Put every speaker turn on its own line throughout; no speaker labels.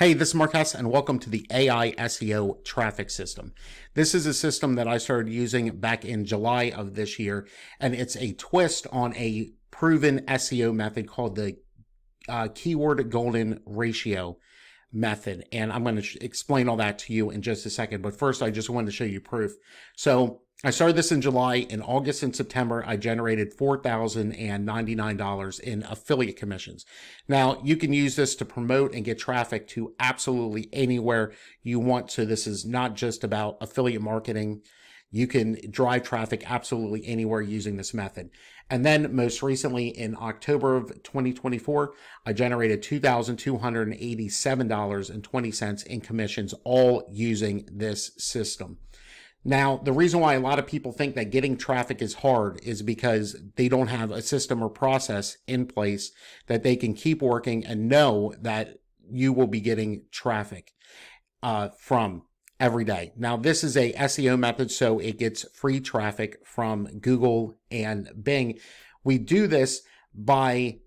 Hey, this is Mark Hess, and welcome to the AI SEO traffic system. This is a system that I started using back in July of this year, and it's a twist on a proven SEO method called the uh, keyword golden ratio method. And I'm going to explain all that to you in just a second. But first, I just wanted to show you proof. So I started this in July. In August and September, I generated $4,099 in affiliate commissions. Now, you can use this to promote and get traffic to absolutely anywhere you want. So this is not just about affiliate marketing. You can drive traffic absolutely anywhere using this method. And then most recently in October of 2024, I generated $2,287.20 in commissions, all using this system. Now, the reason why a lot of people think that getting traffic is hard is because they don't have a system or process in place that they can keep working and know that you will be getting traffic uh, from every day. Now, this is a SEO method, so it gets free traffic from Google and Bing. We do this by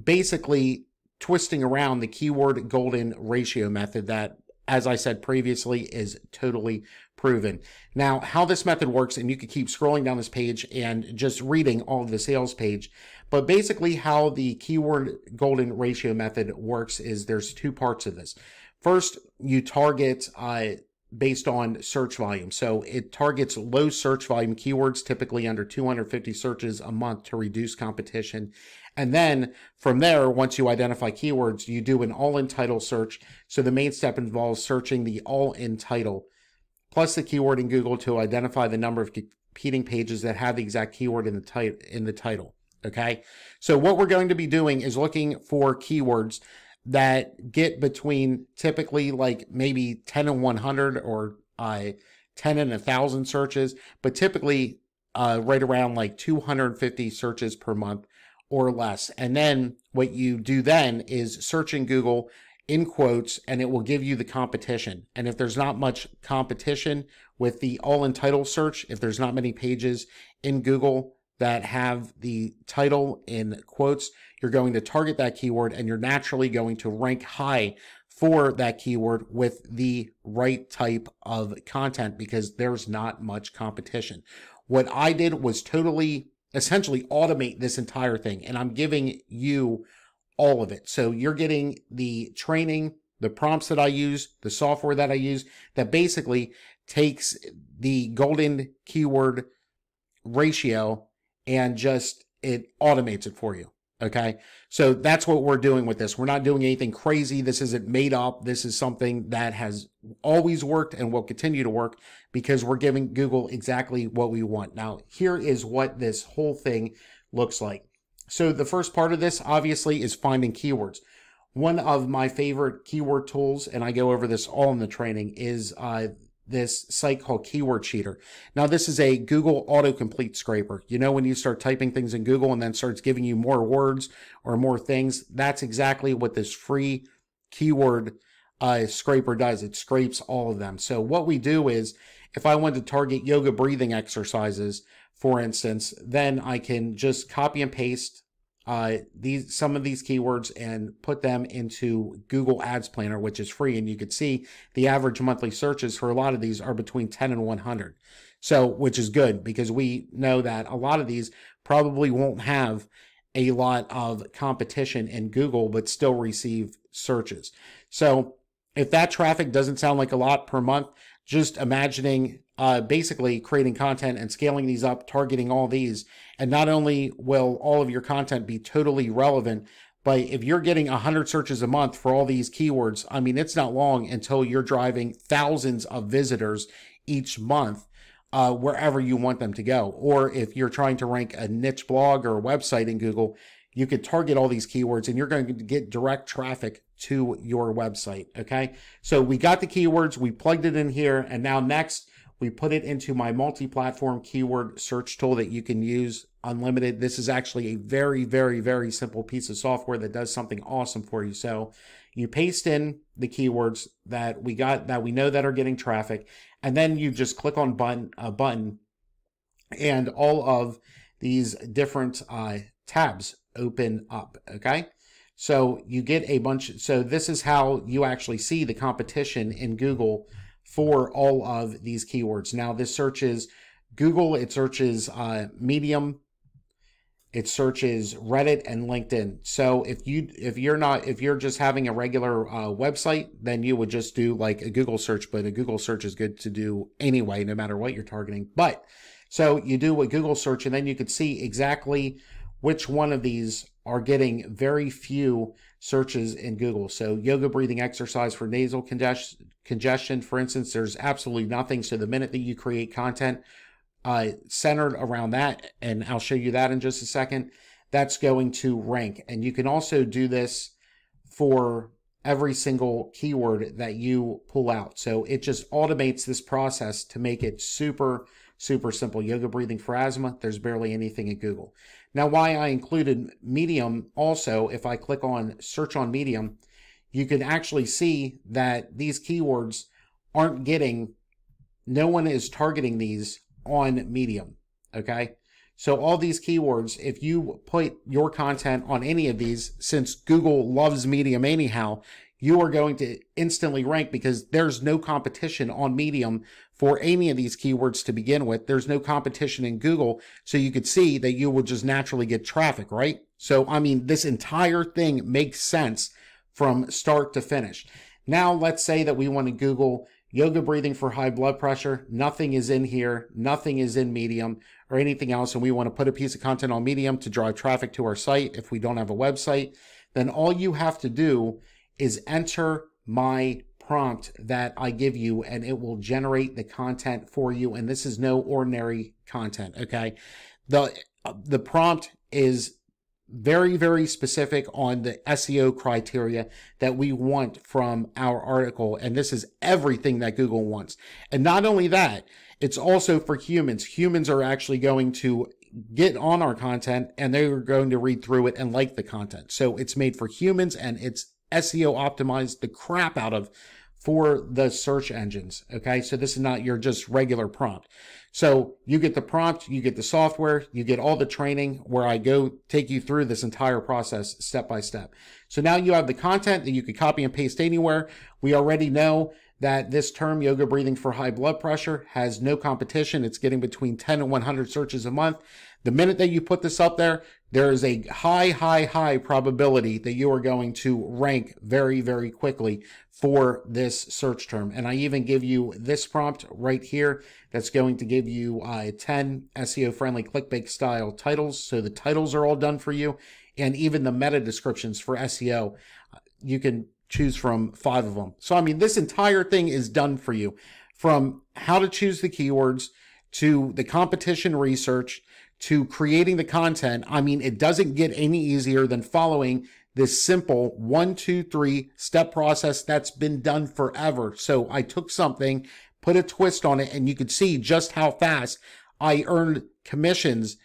basically twisting around the keyword golden ratio method that as I said previously, is totally proven. Now, how this method works, and you could keep scrolling down this page and just reading all of the sales page, but basically how the keyword golden ratio method works is there's two parts of this. First, you target uh, based on search volume. So it targets low search volume keywords, typically under 250 searches a month to reduce competition. And then from there, once you identify keywords, you do an all in title search. So the main step involves searching the all in title plus the keyword in Google to identify the number of competing pages that have the exact keyword in the, tit- in the title. Okay. So what we're going to be doing is looking for keywords that get between typically like maybe 10 and 100 or uh, 10 and 1,000 searches, but typically uh, right around like 250 searches per month or less. And then what you do then is search in Google in quotes and it will give you the competition. And if there's not much competition with the all in title search, if there's not many pages in Google that have the title in quotes, you're going to target that keyword and you're naturally going to rank high for that keyword with the right type of content because there's not much competition. What I did was totally essentially automate this entire thing and I'm giving you all of it. So you're getting the training, the prompts that I use, the software that I use that basically takes the golden keyword ratio and just it automates it for you. Okay. So that's what we're doing with this. We're not doing anything crazy. This isn't made up. This is something that has always worked and will continue to work because we're giving Google exactly what we want. Now, here is what this whole thing looks like. So the first part of this obviously is finding keywords. One of my favorite keyword tools, and I go over this all in the training, is uh, this site called Keyword Sheeter. Now, this is a Google autocomplete scraper. You know, when you start typing things in Google and then starts giving you more words or more things, that's exactly what this free keyword uh, scraper does. It scrapes all of them. So what we do is if I want to target yoga breathing exercises, for instance, then I can just copy and paste uh, these some of these keywords and put them into Google Ads Planner, which is free. And you can see the average monthly searches for a lot of these are between 10 and 100. So, which is good because we know that a lot of these probably won't have a lot of competition in Google, but still receive searches. So, if that traffic doesn't sound like a lot per month, just imagining uh, basically creating content and scaling these up, targeting all these. And not only will all of your content be totally relevant, but if you're getting 100 searches a month for all these keywords, I mean, it's not long until you're driving thousands of visitors each month. Uh, wherever you want them to go. Or if you're trying to rank a niche blog or website in Google, you could target all these keywords and you're going to get direct traffic to your website. Okay. So we got the keywords, we plugged it in here, and now next we put it into my multi-platform keyword search tool that you can use unlimited. This is actually a very, very, very simple piece of software that does something awesome for you. So you paste in the keywords that we got that we know that are getting traffic, and then you just click on button a button, and all of these different uh, tabs open up. Okay. So you get a bunch. So this is how you actually see the competition in Google for all of these keywords. Now this searches Google, it searches uh, Medium, it searches Reddit and LinkedIn. So if you if you're not if you're just having a regular uh, website, then you would just do like a Google search. But a Google search is good to do anyway, no matter what you're targeting. But so you do a Google search, and then you could see exactly which one of these are getting very few searches in Google. So yoga breathing exercise for nasal congestion, for instance, there's absolutely nothing. So the minute that you create content uh, centered around that, and I'll show you that in just a second, that's going to rank. And you can also do this for every single keyword that you pull out. So it just automates this process to make it super, super simple. Yoga breathing for asthma, there's barely anything in Google. Now, why I included Medium also, if I click on search on Medium, you can actually see that these keywords aren't getting, no one is targeting these on Medium. Okay. So all these keywords, if you put your content on any of these, since Google loves Medium anyhow, you are going to instantly rank because there's no competition on Medium for any of these keywords to begin with. There's no competition in Google. So you could see that you will just naturally get traffic, right? So, I mean, this entire thing makes sense from start to finish. Now, let's say that we want to Google yoga breathing for high blood pressure. Nothing is in here. Nothing is in Medium or anything else. And we want to put a piece of content on Medium to drive traffic to our site. If we don't have a website, then all you have to do is enter my prompt that I give you and it will generate the content for you. And this is no ordinary content. Okay. The, the prompt is very, very specific on the SEO criteria that we want from our article. And this is everything that Google wants. And not only that, it's also for humans. Humans are actually going to get on our content and they're going to read through it and like the content. So it's made for humans and it's SEO optimized the crap out of for the search engines. Okay. So this is not your just regular prompt. So you get the prompt, you get the software, you get all the training where I go take you through this entire process step by step. So now you have the content that you could copy and paste anywhere. We already know that this term yoga breathing for high blood pressure has no competition. It's getting between 10 and 100 searches a month. The minute that you put this up there, there is a high, high, high probability that you are going to rank very, very quickly for this search term. And I even give you this prompt right here that's going to give you uh, 10 SEO friendly clickbait style titles. So the titles are all done for you. And even the meta descriptions for SEO, you can choose from five of them. So, I mean, this entire thing is done for you from how to choose the keywords to the competition research to creating the content, I mean, it doesn't get any easier than following this simple one, two, three step process that's been done forever. So I took something, put a twist on it, and you could see just how fast I earned commissions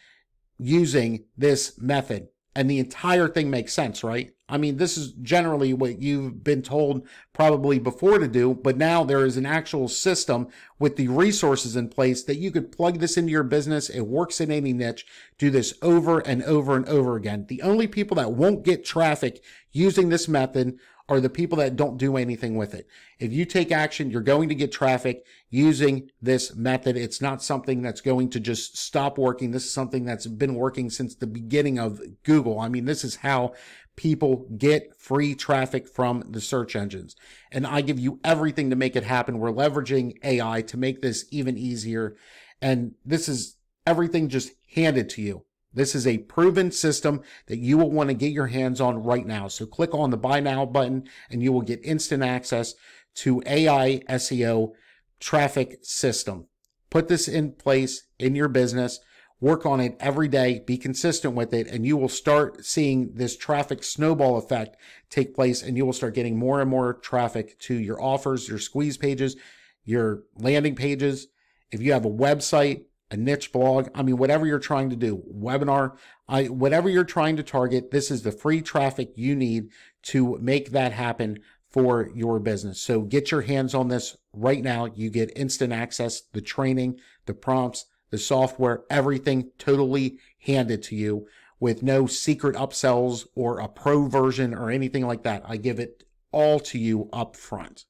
using this method. And the entire thing makes sense, right? I mean, this is generally what you've been told probably before to do, but now there is an actual system with the resources in place that you could plug this into your business. It works in any niche. Do this over and over and over again. The only people that won't get traffic using this method are the people that don't do anything with it. If you take action, you're going to get traffic using this method. It's not something that's going to just stop working. This is something that's been working since the beginning of Google. I mean, this is how people get free traffic from the search engines. And I give you everything to make it happen. We're leveraging AI to make this even easier. And this is everything just handed to you. This is a proven system that you will want to get your hands on right now. So click on the buy now button and you will get instant access to AI SEO traffic system. Put this in place in your business work on it every day, be consistent with it, and you will start seeing this traffic snowball effect take place and you will start getting more and more traffic to your offers, your squeeze pages, your landing pages. If you have a website, a niche blog, I mean, whatever you're trying to do, webinar, I, whatever you're trying to target, this is the free traffic you need to make that happen for your business. So get your hands on this right now. You get instant access, the training, the prompts, the software, everything totally handed to you with no secret upsells or a pro version or anything like that. I give it all to you up front.